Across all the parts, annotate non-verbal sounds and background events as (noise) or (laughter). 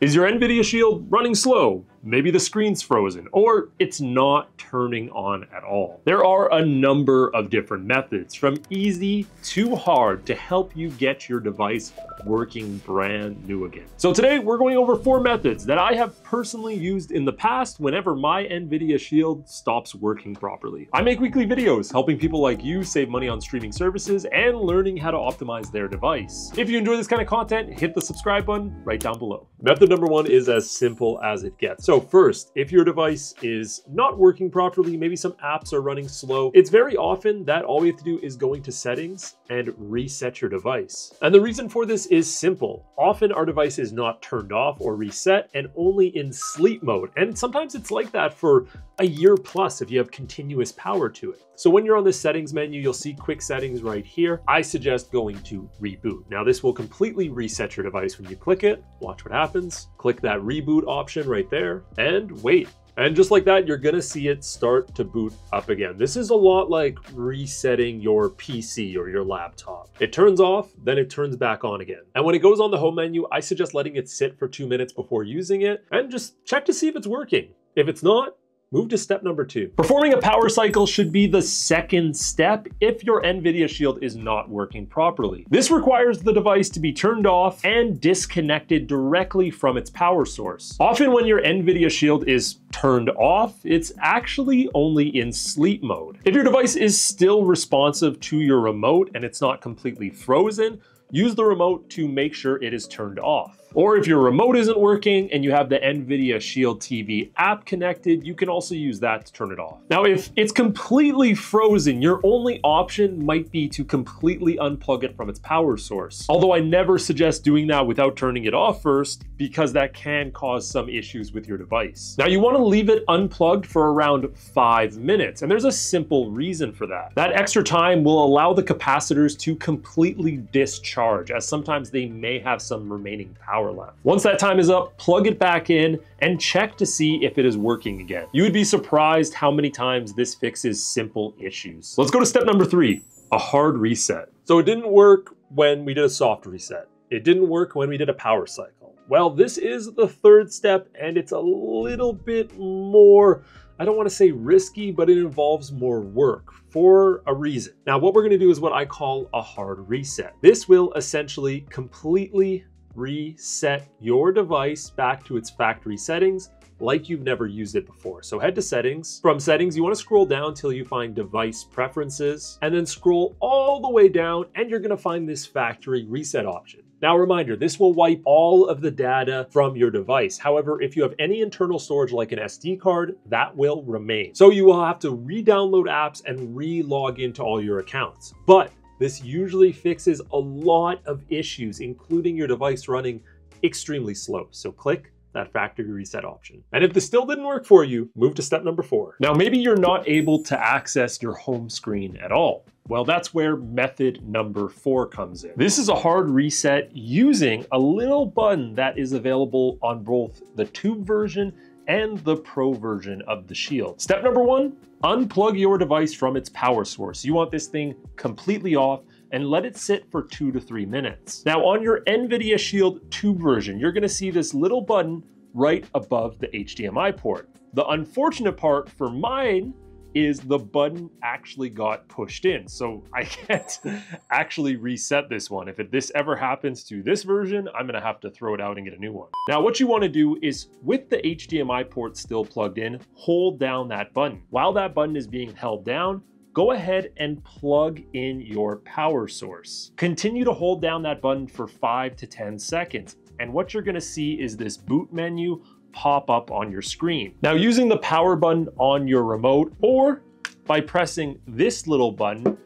Is your NVIDIA Shield running slow? Maybe the screen's frozen, or it's not turning on at all. There are a number of different methods, from easy to hard, to help you get your device working brand new again. So today we're going over four methods that I have personally used in the past whenever my NVIDIA Shield stops working properly. I make weekly videos helping people like you save money on streaming services and learning how to optimize their device. If you enjoy this kind of content, hit the subscribe button right down below. Method number one is as simple as it gets. So first, if your device is not working properly, maybe some apps are running slow, it's very often that all we have to do is go into settings and reset your device. And the reason for this is simple. Often our device is not turned off or reset and only in sleep mode. And sometimes it's like that for a year plus if you have continuous power to it. So when you're on the settings menu, you'll see quick settings right here. I suggest going to reboot. Now this will completely reset your device when you click it. Watch what happens. Click that reboot option right there and wait. And just like that, you're gonna see it start to boot up again. This is a lot like resetting your PC or your laptop. It turns off, then it turns back on again. And when it goes on the home menu, I suggest letting it sit for two minutes before using it and just check to see if it's working. If it's not, Move to step number two. Performing a power cycle should be the second step if your NVIDIA Shield is not working properly. This requires the device to be turned off and disconnected directly from its power source. Often when your NVIDIA Shield is turned off, it's actually only in sleep mode. If your device is still responsive to your remote and it's not completely frozen, use the remote to make sure it is turned off. Or if your remote isn't working and you have the NVIDIA Shield TV app connected, you can also use that to turn it off. Now, if it's completely frozen, your only option might be to completely unplug it from its power source. Although I never suggest doing that without turning it off first, because that can cause some issues with your device. Now, you wanna leave it unplugged for around five minutes, and there's a simple reason for that. That extra time will allow the capacitors to completely discharge, as sometimes they may have some remaining power left. Once that time is up, plug it back in and check to see if it is working again. You would be surprised how many times this fixes simple issues. Let's go to step number three, a hard reset. So it didn't work when we did a soft reset. It didn't work when we did a power cycle. Well, this is the third step and it's a little bit more I don't want to say risky, but it involves more work for a reason. Now, what we're going to do is what I call a hard reset. This will essentially completely reset your device back to its factory settings like you've never used it before. So head to settings. From settings, you wanna scroll down till you find device preferences and then scroll all the way down and you're gonna find this factory reset option. Now reminder, this will wipe all of the data from your device. However, if you have any internal storage like an SD card, that will remain. So you will have to re-download apps and re-log into all your accounts. But this usually fixes a lot of issues, including your device running extremely slow. So click that factory reset option. And if this still didn't work for you, move to step number four. Now, maybe you're not able to access your home screen at all. Well, that's where method number four comes in. This is a hard reset using a little button that is available on both the tube version and the pro version of the Shield. Step number one, unplug your device from its power source. You want this thing completely off and let it sit for two to three minutes. Now on your NVIDIA Shield tube version, you're gonna see this little button right above the HDMI port. The unfortunate part for mine is the button actually got pushed in. So I (laughs) can't actually reset this one. If it, this ever happens to this version, I'm gonna have to throw it out and get a new one. Now what you wanna do is with the HDMI port still plugged in, hold down that button. While that button is being held down, go ahead and plug in your power source. Continue to hold down that button for five to 10 seconds. And what you're gonna see is this boot menu pop up on your screen. Now using the power button on your remote or by pressing this little button,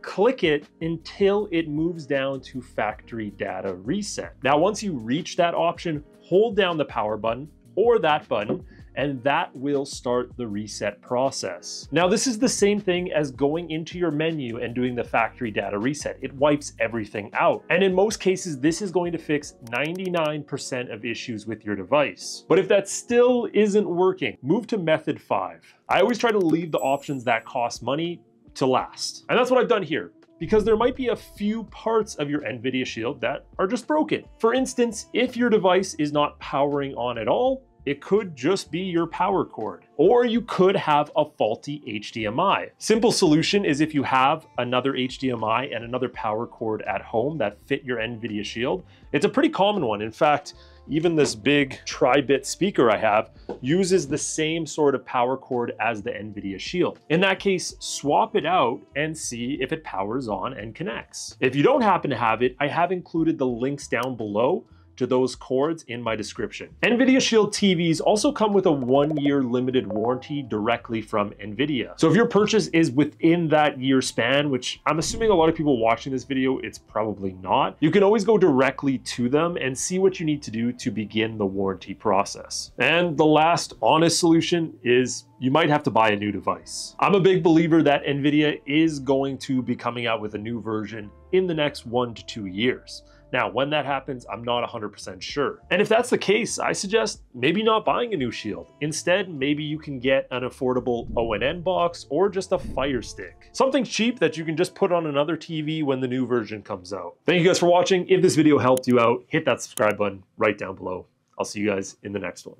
click it until it moves down to factory data reset. Now once you reach that option, hold down the power button or that button and that will start the reset process. Now, this is the same thing as going into your menu and doing the factory data reset. It wipes everything out. And in most cases, this is going to fix 99% of issues with your device. But if that still isn't working, move to method five. I always try to leave the options that cost money to last. And that's what I've done here because there might be a few parts of your NVIDIA Shield that are just broken. For instance, if your device is not powering on at all, it could just be your power cord. Or you could have a faulty HDMI. Simple solution is if you have another HDMI and another power cord at home that fit your NVIDIA Shield, it's a pretty common one. In fact, even this big Tribit speaker I have uses the same sort of power cord as the NVIDIA Shield. In that case, swap it out and see if it powers on and connects. If you don't happen to have it, I have included the links down below to those cords in my description. NVIDIA Shield TVs also come with a one year limited warranty directly from NVIDIA. So if your purchase is within that year span, which I'm assuming a lot of people watching this video, it's probably not, you can always go directly to them and see what you need to do to begin the warranty process. And the last honest solution is you might have to buy a new device. I'm a big believer that NVIDIA is going to be coming out with a new version in the next one to two years. Now, when that happens, I'm not 100% sure. And if that's the case, I suggest maybe not buying a new Shield. Instead, maybe you can get an affordable ONN box or just a Fire Stick. Something cheap that you can just put on another TV when the new version comes out. Thank you guys for watching. If this video helped you out, hit that subscribe button right down below. I'll see you guys in the next one.